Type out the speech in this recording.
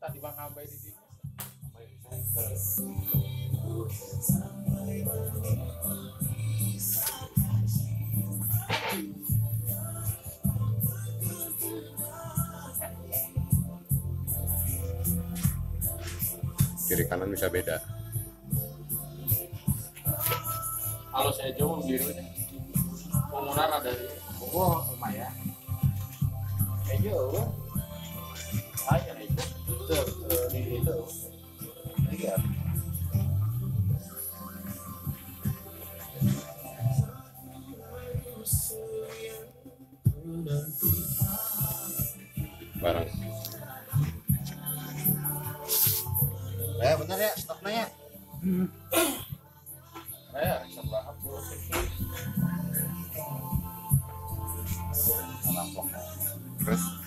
tadi bang ngambai di sini. Kiri kanan bisa beda. Kalau saya jauh birunya bangunan ada di Oh, lumayan. Kan aja Ejo barang ya benar ya stoknya. ya hmm. ya sebelah aku terus